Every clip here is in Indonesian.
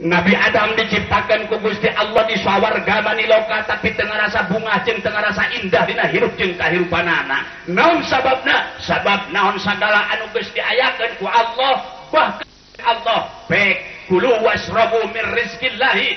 Nabi Adam diciptakan ku Gusti Allah di sawar maniloka tapi tengah rasa bunga jeng tengah rasa indah dina hirup jeng kahirupan anak naon sababna sabab naon sagala anu geus diayakeun ku Allah bahkan Allah baik kulu wasrabu min rizqillahi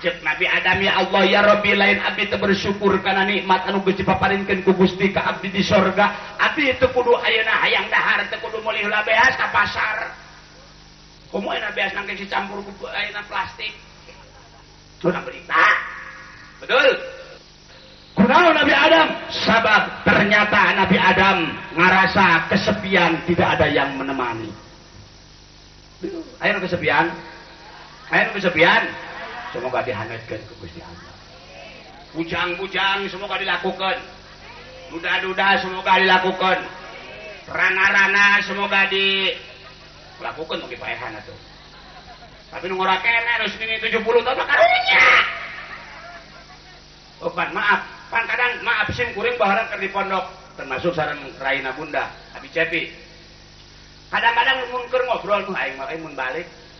Jep Nabi Adam ya Allah ya Rabbi lain abdi itu bersyukur karena nikmat anu Gusti paparinkeun ku Gusti ka abdi di sorga abdi itu kudu ayeuna hayang dahar teu kudu meulih labeas ka pasar kumaha ayeuna beas nangke dicampur ku ayeuna plastik tuna berita betul Kunaon Nabi Adam? Sabab ternyata Nabi Adam ngerasa kesepian tidak ada yang menemani. Ayo kesepian. Ayo kesepian semoga dihanetkan ke Gusti Allah bujang-bujang semoga dilakukan duda-duda semoga dilakukan rana-rana semoga dilakukan bagi paehan itu tapi nu ora kene ini sini 70 tahun mah karunya oh, maaf pan kadang maaf sim kuring baharan kan ke di pondok termasuk saran Raina Bunda Abi Cepi kadang-kadang mungkin ngobrol tuh aing makai mun balik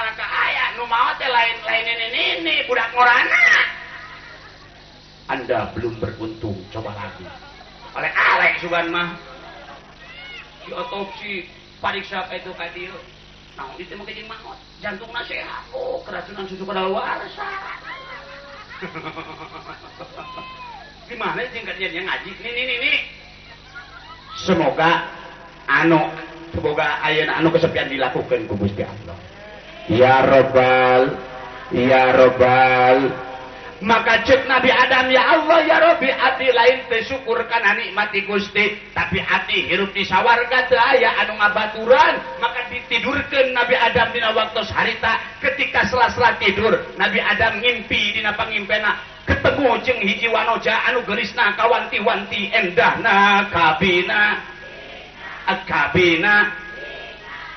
rata-rata nu mau lain-lain ini ini budak morana. Anda belum beruntung, coba lagi. Oleh alek sugan mah. Di otopsi pariksa ka itu kadir nah mungkin mau kejeng jeung jantung Oh, keracunan susu pada luar. Gimana jeung dia ngaji? ini nih nih Semoga Ano, semoga ayat Ano kesepian dilakukan ku Gusti Ya Robbal Ya Robbal maka cek Nabi Adam ya Allah ya Rabbi hati lain tersyukur karena nikmati Gusti tapi hati hirup di sawarga teu aya anu ngabaturan maka ditidurkan Nabi Adam dina waktu harita ketika sela-sela tidur Nabi Adam ngimpi dina pangimpena ketemu jeng hiji wanoja anu gerisna kawanti-wanti endahna kabina kabina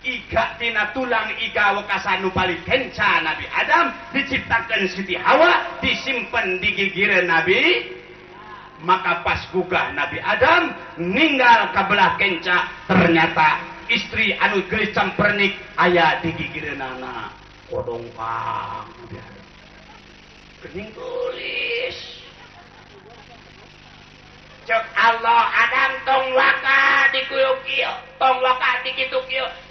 Ti tulang igakasu Bali kenca Nabi Adam diciptakan Siti Hawa disimpen di gig nabi maka pas gugah Nabi Adam meninggal kabelah kencak ternyata istri Anu Ger campmpernik ayaah digigirna koong peningku Allah Ad tong waka ding wa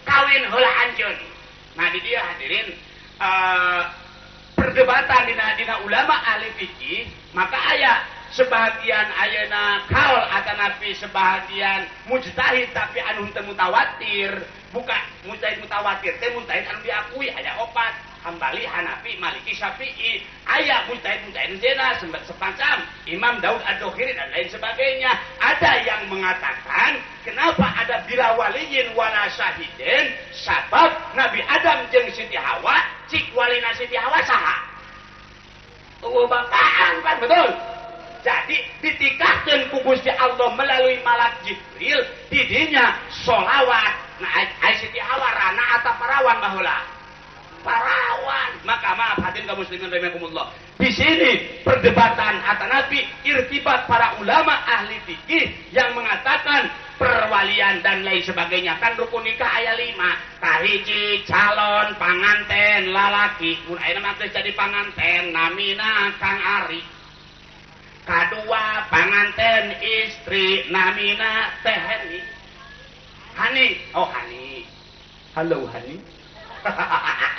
kawin hadirin eh, perdebatan di Nadina ulama Ali Fiji maka aya sebahaan Ayena akan nabi sebahaan mujtahid tapi Anu temtawawatir bukan mujahid mutawatir tem ku ada obat Hambali, Hanafi, Maliki, Syafi'i, ayah muntai-muntai zina, sempat sepancam, Imam Daud Ad-Dohiri dan lain sebagainya. Ada yang mengatakan, kenapa ada bila waliyin wala syahidin, sabab Nabi Adam jeng Siti Hawa, cik walina Siti Hawa saha. Oh, bapaan kan betul. Jadi ditikahkan kubusnya Allah melalui malak Jibril, didinya solawat, nah, Siti Hawa rana atau perawan bahulah. Parawan Maka maaf hadirin kaum muslimin rahimakumullah. Di sini perdebatan atau Nabi irtibat para ulama ahli fikih yang mengatakan perwalian dan lain sebagainya kan rukun nikah ayat lima kahiji calon panganten lalaki pun ayat nama jadi panganten namina kang ari kadua panganten istri namina teh hani hani oh hani halo hani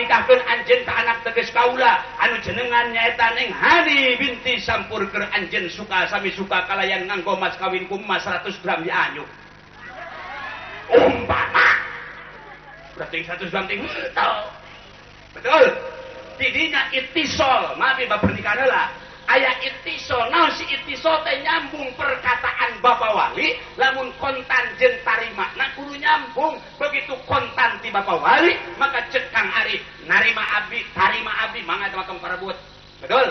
nikahkan anjen ke anak teges kaula anu jenengan nyaita neng hari binti sampur ke anjen suka sami suka kalayan nganggo mas kawin kumma 100 gram ya anyu umpama berarti 100 gram ting betul tidinya itisol maaf ya pernikahan lah ayah itiso nasi si itiso teh nyambung perkataan Bapak Wali lamun kontan jeng tarima nah kudu nyambung begitu kontan ti Bapak Wali maka cekang ari narima abi, tarima abi, mangga makam parebut betul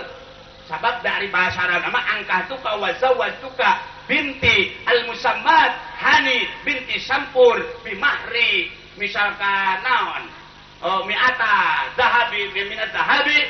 sabab dari bahasa Arab nama angka tuka wazawatuka binti al musammad hani binti sampur bimahri misalkan naon oh miata zahabi Mi'nat zahabi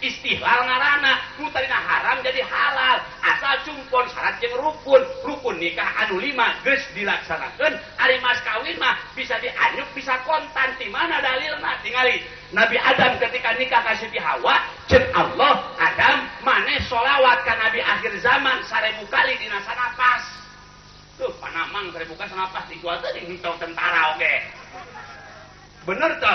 istibal nga haram jadi halal asal jumkon rukun rukun nikah Aduh 5 dilaksanakan Ali Mas kawinmah bisa dianyb bisa kontanti mana Dalil tinggalin Nabi Adam ketika nikah kasih di Hawa Allah Adam manis sholawatkan nabi akhir zaman saremukali disa nafas terbuka samabu tentara Oke bener ke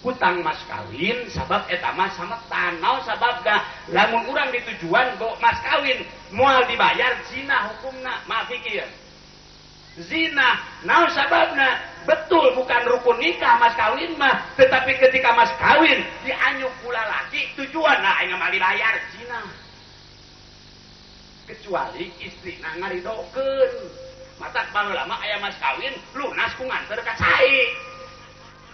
ang mas kawin sabab sabab namunmun di tujuan kok mas kawin mual dibayar zina hukum ma pikirzina na sababnya betul bukan rukun nikah Mas kawin mah tetapi ketika mas kawin diany pula lagi tujuan layarzina kecuali istri na mata bang lama aya mas kawin lu naskungan terkaca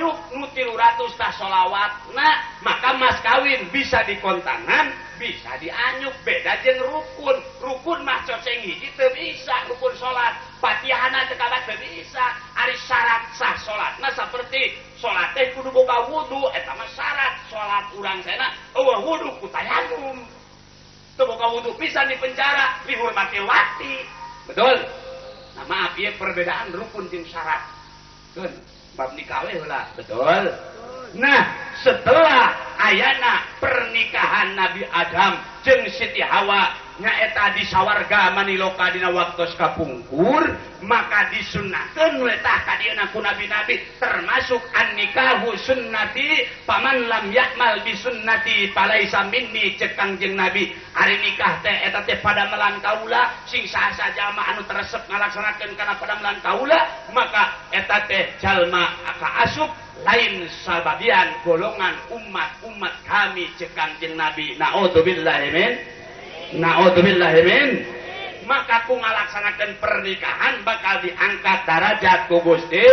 rat shalawat nah maka Mas kawin bisa dikontangan bisa dianyuk beda rukun rukun mas gitu bisa rukun salat pakai Isa Ari srat sah salat nah seperti salatbuka wudhusrat salat w bisa dipenjarawati betul nama perbedaan rukun tim syarat gol nah setelah ayana pernikahan Nabi Adam jeng Siti Hawa dan punya eta diswarga Man lo kadina Wa kapungkur maka disunnahuletah kaku nabinabi termasuk Annikabu Sunnadi Paman lam Yatmalunnadi Paisisadi ceganggjeng nabi hari nikah tehetaate pada melang kaula singsaan saja ma anu tersep melaksanatkan karena pada melang kaula maka eta tehjallma aka asub lain saabadian golongan umat umat kami ceganggjeng nabi Na Ootobillahmen. naudzubillah min maka ku ngalaksanakan pernikahan bakal diangkat darajat ku Gusti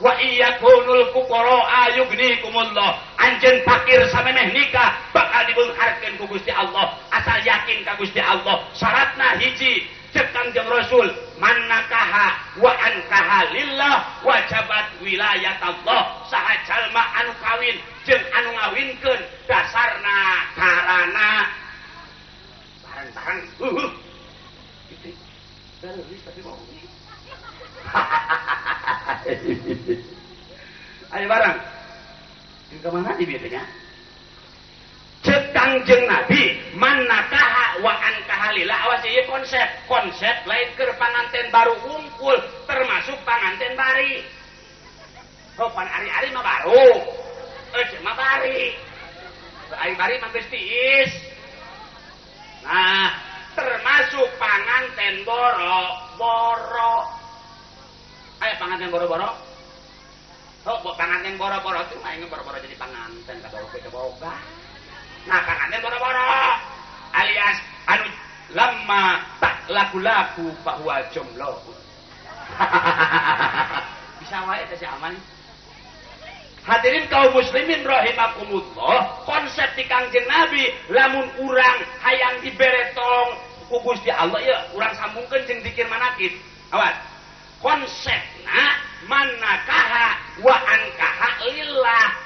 wa iyakunul kukoro ayugni kumullah anjen pakir sameneh nikah bakal dibengharkan ku Gusti Allah asal yakin ka Gusti Allah syaratna hiji cek kangjeng Rasul man nakaha wa ankaha lillah wajabat wilayat Allah saha jalma anu kawin jeung anu ngawinkeun dasarna karana tahan. Uh. Gitu. tapi mau. Ayo barang. Yang kemana sih biasanya? Cetangjeng Nabi manakah wa ankahalila awas iya, iya konsep konsep lain ke panganten baru kumpul termasuk panganten bari oh pan ari ari mah baru eh mah bari ari bari mah Nah, termasuk panganten boro-boro. Ayo panganten boro-boro. Oh, panganten boro-boro itu mah ingin boro-boro jadi panganten kata oke coba boga. Nah, panganten boro-boro alias anu lama tak laku-laku bahwa jomblo. Bisa wae teh aman. hadirin kaum muslimin rohhimakumuudoh konsep tiang jenabi lamun kurang hayang diberesong kukus di Allah kurang sambung ke jeng dikir manaki a konsepnya manakahha wa angkalah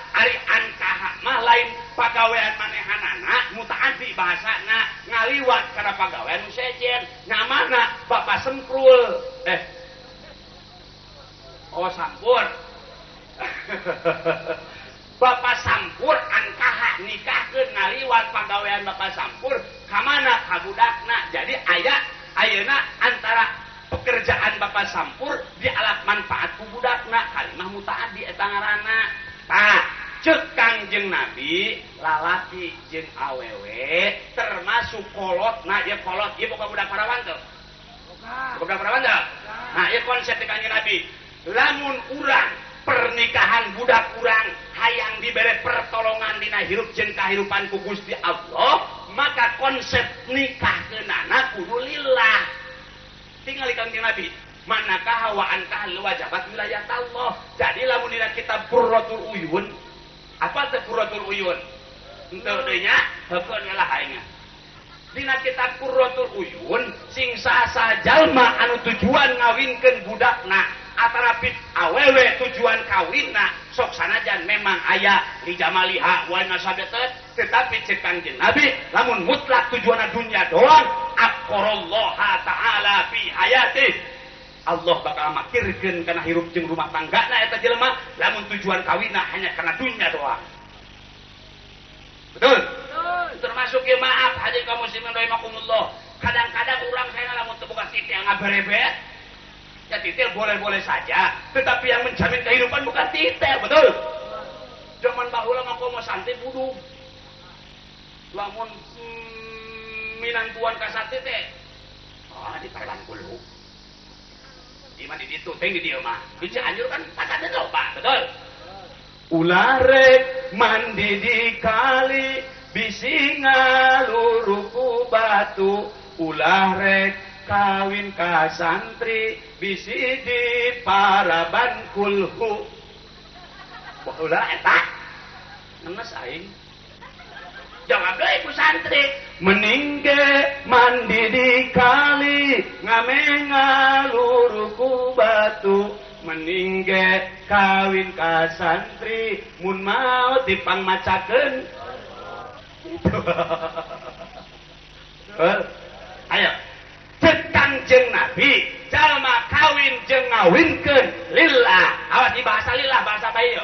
mah lain pegaweian panhan anak mutaati bahasa ngaliwat karena mana Bapak Sepul eh oh, Bapak sampur Anngka niliwat pegaian Bapakpur ke kabu Dana jadi ayat Aak antara pekerjaan Bapak Sampur di alat manfaat kubudakna kalimah mutaadingerana ta kanjeng nabi lalaki jeng aww termasuk kolot na iya kolot iya bukan budak parawan nah, iya konsep nabi lamun urang pernikahan budak urang, hayang diberi pertolongan dina hirup jeng kehidupan kugus di Allah maka konsep nikah kenana kudulilah tinggal jeng nabi manakah hawaan kahlu wajabat wilayah Allah jadi lamun dina kita burrotul uyun apa tepuratul uyun untuk dirinya hekon ngalah aingnya dina kitab Qurratul Uyun sing sasa jalma anu tujuan ngawinkeun budakna atarapit awewe tujuan kawinna sok sanajan memang aya di jamaliha wana nasabatat tetapi cek Nabi lamun mutlak tujuan dunia doang aqrallaha ta'ala fi hayati Allah bakal makirkan karena hirup jeng rumah tangga nah eta lemah. Namun tujuan kawin hanya karena dunia doang betul, betul. termasuk ya maaf haji kaum muslimin rahimakumullah kadang-kadang orang saya lamun terbuka titik yang ngabarebet ya titil boleh-boleh saja tetapi yang menjamin kehidupan bukan titel, betul zaman bahula mah mau santai buduh. lamun hmm, minan tuan kasate teh ah di talan kulhu Iman di situ, sing di dieu mah. Di Cianjur kan pasarnya pak, betul? red mandi di kali bisi ngaluruku batu red kawin ka santri bisi di paraban kulhu ulah etak, ngenes aing santri meningkat mandi di kali ngauluuku batu meningget kawin ka santri Mun mau dipang macakenng eh, nabi kawinken lilla awa dipaklah bahasayo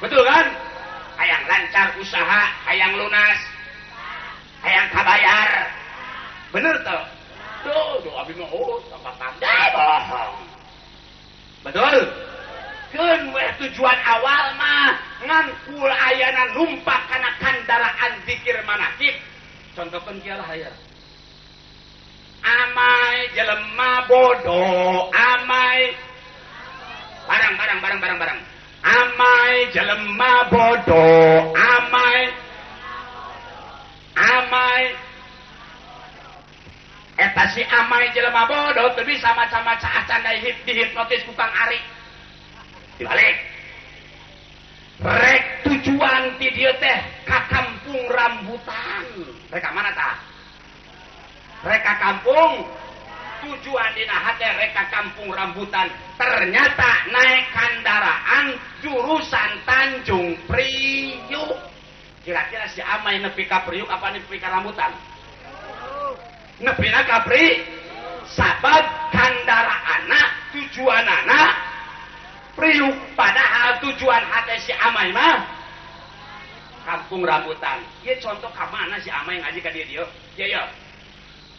betul kan ayaang lancar usaha ayaang lunas ayaang kabayar bener tuh tuh doa bima oh tambah bohong betul kan tujuan awal mah ngangkul ayana numpak karena kandaraan zikir manakib contohkan kialah hayar amai jelema bodoh amai barang barang barang barang barang Amai jelema bodoh, amai amai eta si amai jelema bodoh tapi bisa sama maca acan dihip dihipnotis ku Kang Ari. Dibalik. Rek tujuan ti teh ka kampung rambutan. Rek mana ta? Rek kampung tujuan di reka kampung rambutan ternyata naik kendaraan jurusan Tanjung Priuk kira-kira si Amai nepi ka Priuk apa nepi ka rambutan nepi na Kapri sabab kendaraan tujuan anak Priuk padahal tujuan hati si Amai mah kampung rambutan. ya contoh kamana si Amai ngaji ke dia dia. ya iya. iya.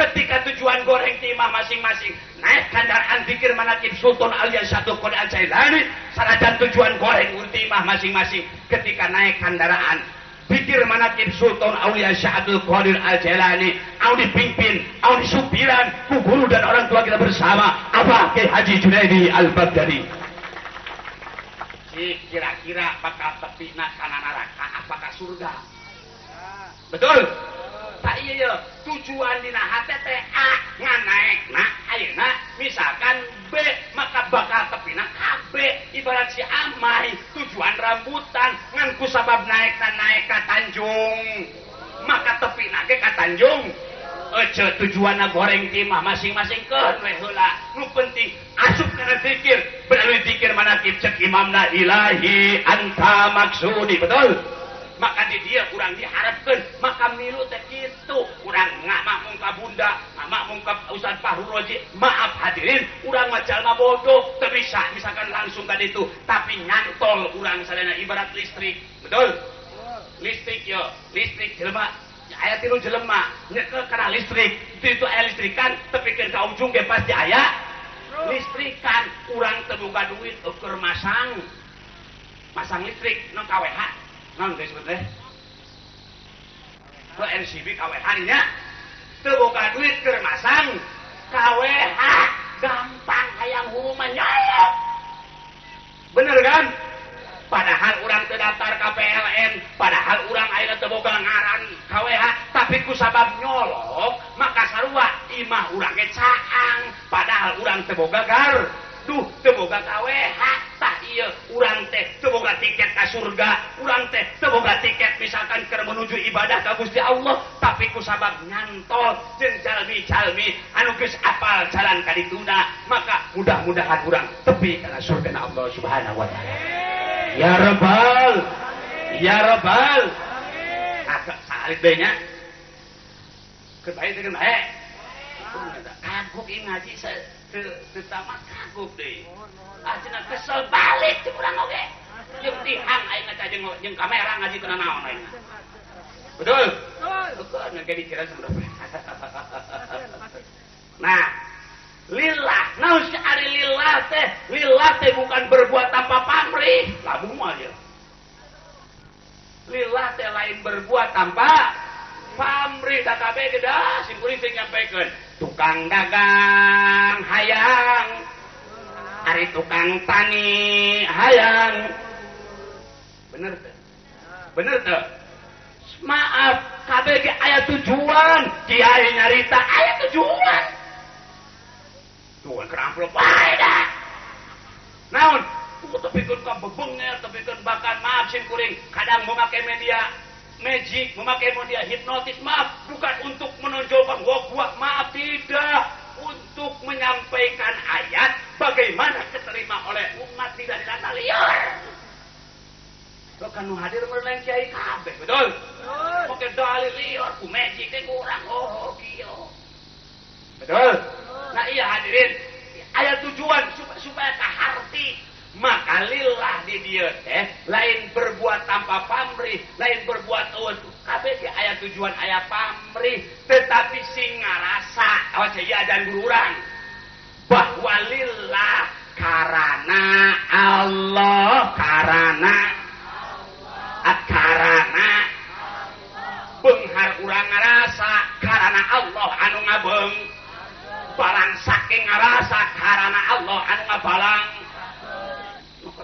ketika tujuan goreng timah masing-masing naik kendaraan pikir manakib Sultan alias satu kod al Jailani tujuan goreng timah masing-masing ketika naik kendaraan pikir manakib Sultan Aulia Syahadul Qadir Al Jailani, au dipimpin, au disupiran, ku guru dan orang tua kita bersama, apa kehaji Haji Junaidi Al Baghdadi. Si kira-kira bakal nak kana neraka apakah surga? Ah. Betul? tujuan H naik misalkan maka bakal tepinak si ama tujuan rambutan nganku sabab naik naik ka Tanjung maka tepinak Tanjungeh tujuan goreng imam masing-masing ke lu pentingdzikir be dzikir manak Imam Nadilahhi Anta maksud di betul maka jadi dia kurang diharapkan maka kurangngkap Bundangkap maaf hadirin kurang walma bodoh terpisaah misalkan langsungkan itu tapi nganntong kurang Selena ibarat listrik betul listrik listrik ayadur listrikstri ujung aya liststri kurang tembuka duit permasang masang listrik mengkawH NCBwnya teboka duit kemasang KWH gampang ayam humnya bener kan padahal uang kedaftar KPLN padahal urang air tebo keengaran KWH tapiku sabab nyolok maka salutat imah urangnya caang padahal urang tebo gagal semoga kawehtah kurang teh semoga tiket surga ulang teh semoga tiket misalkan ke menuju ibadah kamubusnya Allah tapi kusabab ngantonmi anuge apal jalankan tun maka mudah-mudahan kurang lebih karena surga Allah subhanahu wa ta'ala yabal ya robbal agak Kagum kagok ngaji terutama kagum deh akhirnya kesel balik di kurang oke yang tihang akhirnya kajeng jeng kamera ngaji kena naon akhirnya betul betul nggak dikira sebenarnya nah lillah nah ari lillah teh lillah teh bukan berbuat tanpa pamrih labu aja. dia lillah teh lain berbuat tanpa pamri sakabe geda sim sing teh tukang dagang hayang hari tukang tani hayang bener tuh bener tuh maaf kabe ge ayat tujuan kiai nyarita ayat tujuan tujuan keramplop wae dah naon kudu kan ka tapi kan bahkan maaf sim kuring kadang mau pakai media magic, memakai media hipnotis, maaf, bukan untuk menonjolkan gua gua, maaf tidak, untuk menyampaikan ayat bagaimana diterima oleh umat tidak dilantai liar. Lo kan mau hadir merlain kiai kabeh, betul? Oke dalil liar, ku magic teh kurang oh kio, Betul? Nah iya hadirin, ayat tujuan supaya supaya kaharti lillah di dio eh. lain berbuat tanpa pambri lain berbuat tapi dia ayat tujuan ayat pamrih tetapi singa rasa awa dan bahwa llah karena Allah karena penghar orangnger rasa karena Allah anu ngabong barang sakingasa karena Allahma balalang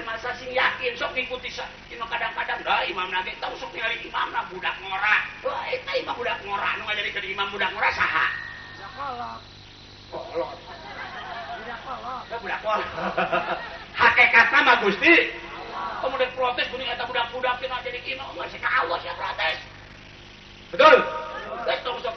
masa sih yakin sok ngikuti cuma kadang-kadang dah imam nage tahu sok ningali imam lah budak ngora wah itu imam budak ngora nu jadi jadi imam budak ngora saha kolot budak kolot budak kolot hakikatnya mah gusti kemudian protes bunyi kata budak-budak tina jadi imam masih kawas ya protes betul Betul, sok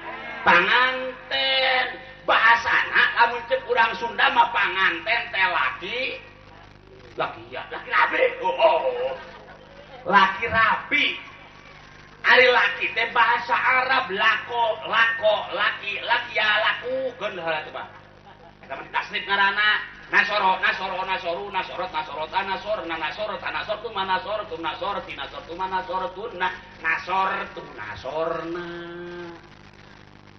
panganten bahasa anak kurang Sundama panganten lagi laki rapi allaki oh, oh, oh. teh bahasa Arab la kok la kok lakilaki lakuor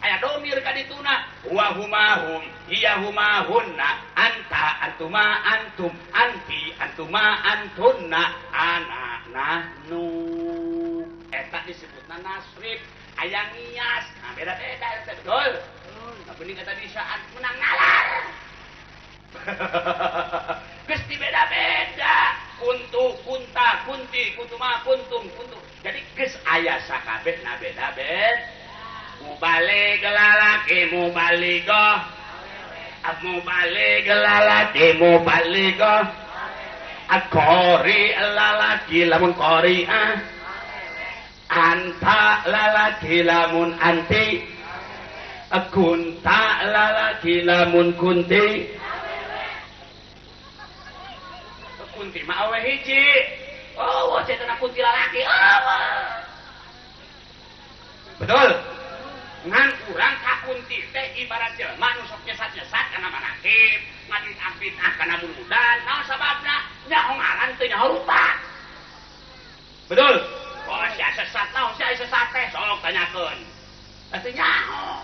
aya domir ka dituna wa humahum iya humahunna anta antuma antum anti antuma antunna ana nahnu eta eh, disebutna nasrif aya nias, nah beda-beda eta ya, betul nah hmm. bening kata di saat menang nalar geus beda-beda kuntu kunta kunti kuntuma kuntum kuntu jadi geus ayah sakabeh na beda-beda Mubalik lalaki mubaliko At mubalik ah, lalaki mubaliko At ah, kori lalaki lamun kori ah. Anta lalaki lamun anti Kunta lalaki lamun kunti Kunti mawe hiji Oh, wajah kunti lalaki Betul? ngan kurang kakunti teh ibarat jelma nu sok nyesat-nyesat kana manakib ngaditah-bid'ah kana mulmudan naon sababna nyaho ngaran teu nyaho rupa betul oh sia sesat naon sia sesat teh sok tanyakeun teh nyaho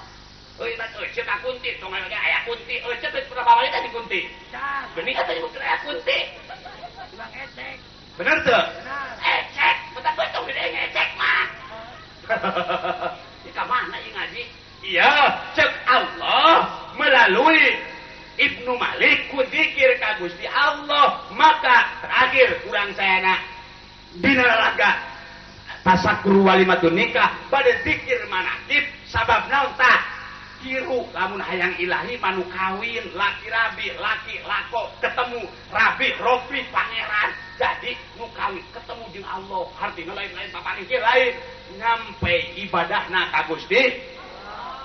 oi bat euy ceuk kakunti tong aya aya kunti euy ceuk berapa balik tadi kunti dah ya, bening tadi bukan aya kunti ulah etek bener teu bener ecek betah betong gede ngecek mah Di mana Ya cek Allah melalui Ibnu Malik kudikir zikir Gusti Allah, maka terakhir kurang sayana dina lalaga tasakru walimatun nikah pada zikir manakib sabab nauta tah lamun hayang ilahi manu kawin laki rabi laki lako ketemu rabi rofi pangeran jadi nu kawin ketemu di Allah artinya lain-lain papaningkeun lain nyampe ibadah nak Gusti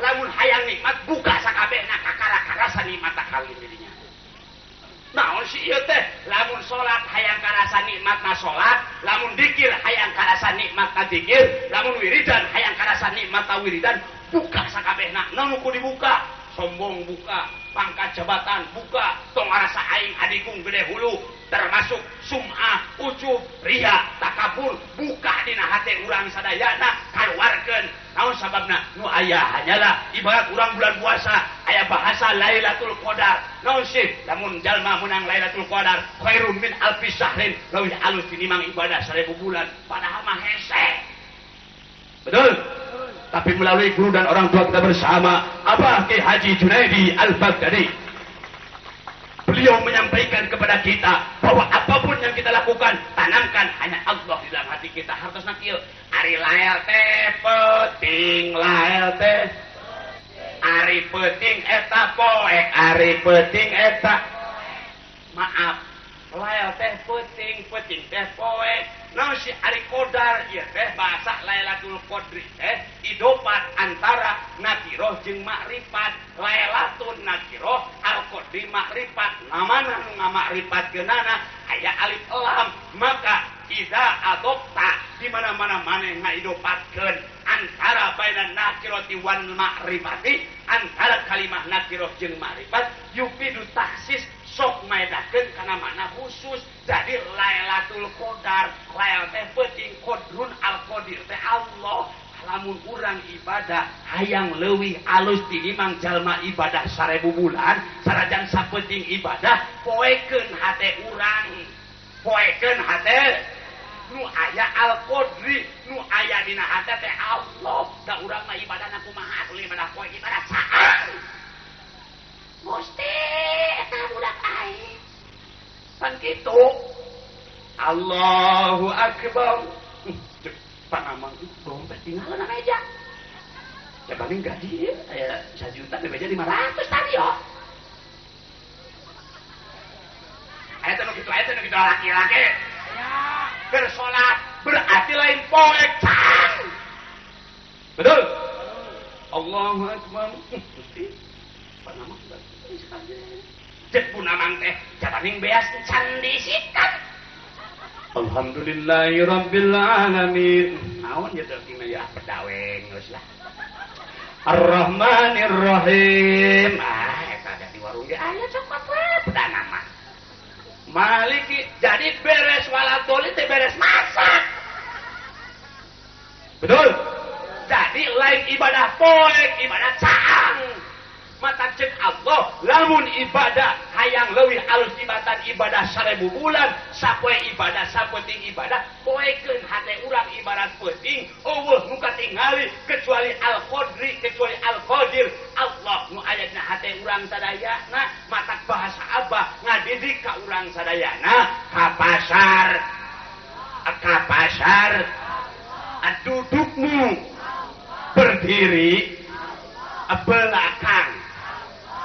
Lamun hayang nikmat buka sakab ka kar ni mata kali dirinya Naun siiyo teh lamun salat hayang karasan ninik makna salat lamun dikir, hayang karasan nik matadzikir, lamun wiridan, hayang karasan nik matawiridan buka sakabnak Nammu ku dibuka, mulai sombong buka pangkat jabatan buka peing adikung bede hulu termasuk summa Ucu pria takbur buka dihati ulang sad karwar sabab ayah hanyalah ibadah ulang-bula puasa aya bahasa Lailatul Qadadar naib namun jalma menang Lailatul Qadar bin Alah memangdah bulan betul tapi melalui guru dan orang tua kita bersama apa K. Haji Junaidi Al-Baghdadi beliau menyampaikan kepada kita bahwa apapun yang kita lakukan tanamkan hanya Allah di dalam hati kita harus nakil ari lael teh peting lael teh ari peting eta poek ari peting eta maaf dar bahasa Lailatul Qdri did antara Nakiroje ma'krifat Lailatul Nakioh Alko makrifat makrifat gen aya Alilam maka kita adopta di mana-manamana yangpat antara nakirotiwankripati antara kalimat Nakirojeng makrifat Yupidusis punya karena mana khusus jadi la latul Qdar penting kodrun alqadir teh Allah lamun kurang ibadah ayam lebihwih alus di memang jalma ibadah sarebu bulan sajangsa penting ibadah koeken urani koe aya al Qdri aya uma ibadah ca Kan itu Allahu akbar Pan amang itu dompet tinggal di meja Ya paling gaji ya satu juta di meja lima ratus tadi yo ayo tenang gitu ayo tenang gitu laki-laki ya bersolat berarti lain poek betul Allahu akbar Cek puna teh jataning beas candi sikat. Alhamdulillahirabbil alamin. Naon ya teh ya ah, pedaweng geus lah. Ar-Rahmanir Rahim. Ah, eta ada di warung ge aya cokot we pedana mah. Maliki jadi beres walatoli teh beres masak. Betul? Jadi lain ibadah poek, ibadah caang. punya la ibadah hayang lebih harustan ibadah sa bulan sap ibadah ibadah ulang ibarating Allah muka tinggal kecuali Al Q kecualidir Allahlang mata bahasa Abah nga ulangdayana pasar pasarmu berdiri apelakan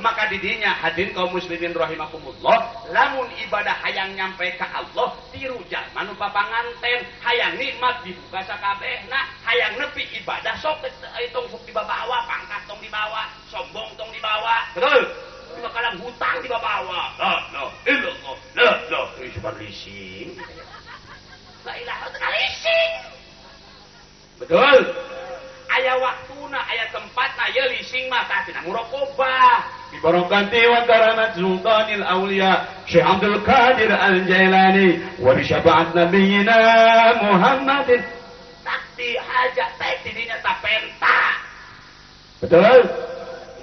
maka didinya hadirin kaum muslimin rahimakumullah lamun ibadah hayang nyampe ke Allah tiru jaman panganten, hayang nikmat dibuka sakabeh nah hayang nepi ibadah sok hitung sok dibawa pangkat tong dibawa sombong tong dibawa betul cuma hutang dibawa la la illallah la la ibadah lising la ilaha illallah betul ayah waktuna ayah tempat ayah leasing mata tina murokobah ببركته وكرامة سلطان الأولياء شيخ عبد القادر الجيلاني وبشفاعة نبينا محمد sakti hajat teh tidinya tak betul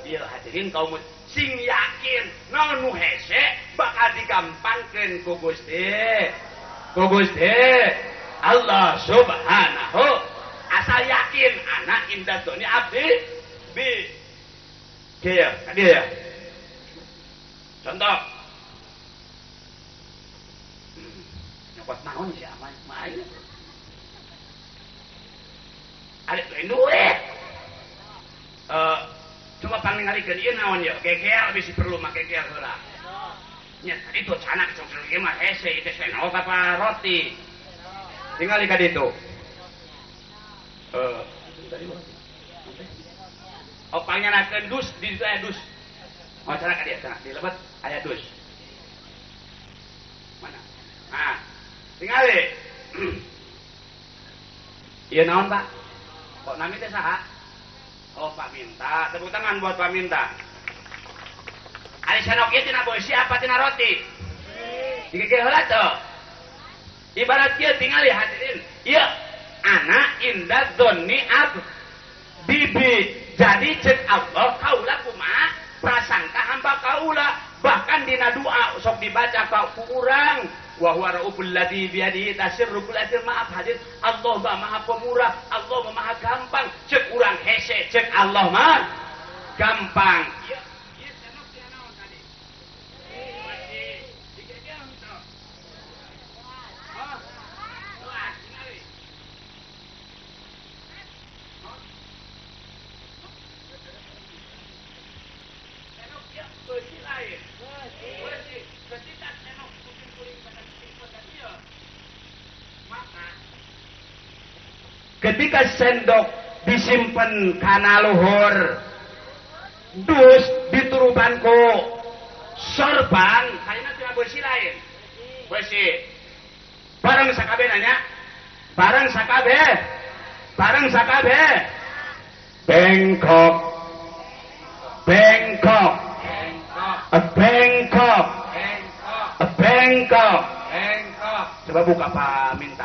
dia hadirin kaum sing yakin non hese bakal digampangkan ku Gusti ku Gusti Allah subhanahu asal yakin anak indah doni abdi bi kia tadi ya contoh nyokot naon sih ama main ada tuh duit uh, coba paling kali ke dia naon ya kekel bisa perlu make kekel lah nya tadi tuh anak cuma mah hese itu saya senok apa roti tinggal di itu Oh, eh. pangenakan dus di situ ada dus. Masyarakat dia sana, di lebat ada dus. Mana? Nah, tinggal deh. Iya naon pak? Kok nami teh saha? Oh pak minta, tepuk tangan buat pak minta. Ada sanoknya tina bosi apa tina roti? Tiga kira tuh. Ibarat dia tinggal lihatin. Ya, iya, anak indah doni ab bibi jadi cek Allah kaulah kuma prasangka hamba kaulah bahkan dina doa sok dibaca kau kurang wahwa raubul ladhi biadihi tasirru kulatir maaf hadir Allah maha pemurah Allah maha gampang cek urang hese cek Allah mah gampang ketika sendok disimpan karena luhur dus diturubanku sorban kayaknya tidak besi lain besi barang sakabe nanya barang sakabe barang sakabe bengkok bengkok bengkok bengkok Bengkok. bengkok coba buka pak minta